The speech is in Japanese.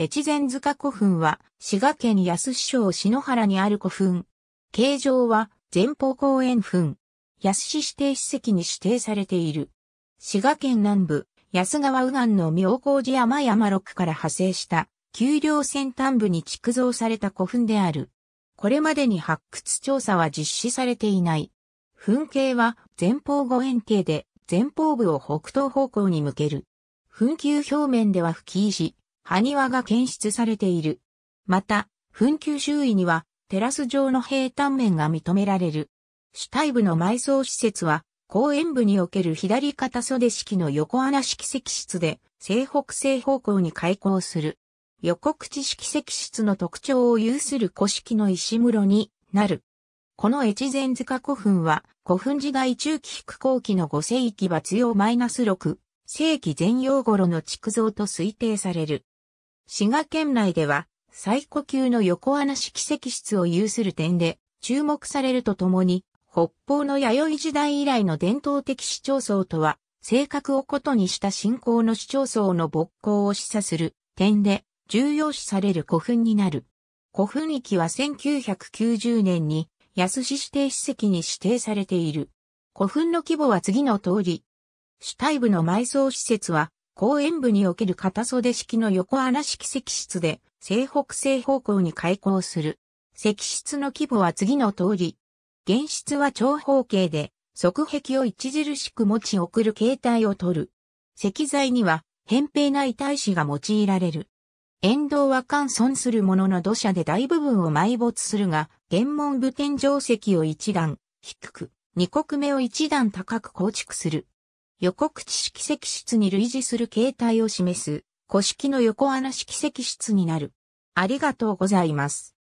越前塚古墳は、滋賀県安市省篠原にある古墳。形状は、前方公園墳。安市指定史跡に指定されている。滋賀県南部、安川右岸の妙高寺山山六から派生した、丘陵先端部に築造された古墳である。これまでに発掘調査は実施されていない。墳形は前方後円形で前方部を北東方向に向ける。墳丘表面では吹き石、埴輪が検出されている。また、墳丘周囲にはテラス状の平坦面が認められる。主体部の埋葬施設は、公園部における左肩袖式の横穴式石室で、西北西方向に開口する。横口式石室の特徴を有する古式の石室になる。この越前塚古墳は、古墳時代中期復後期の5世紀抜用 -6 世紀前洋頃の築造と推定される。滋賀県内では、最古級の横穴式石室を有する点で注目されるとともに、北方の弥生時代以来の伝統的市町村とは、性格をことにした信仰の市町村の勃興を示唆する点で重要視される古墳になる。古墳域は1990年に安市指定史跡に指定されている。古墳の規模は次の通り。主体部の埋葬施設は公園部における片袖式の横穴式石室で、西北西方向に開口する。石室の規模は次の通り。原室は長方形で、側壁を著しく持ち送る形態を取る。石材には、扁平な板石が用いられる。沿道は乾損するものの土砂で大部分を埋没するが、原門部天井石を一段低く、二国目を一段高く構築する。予告知式石室に類似する形態を示す、古式の横穴式石室になる。ありがとうございます。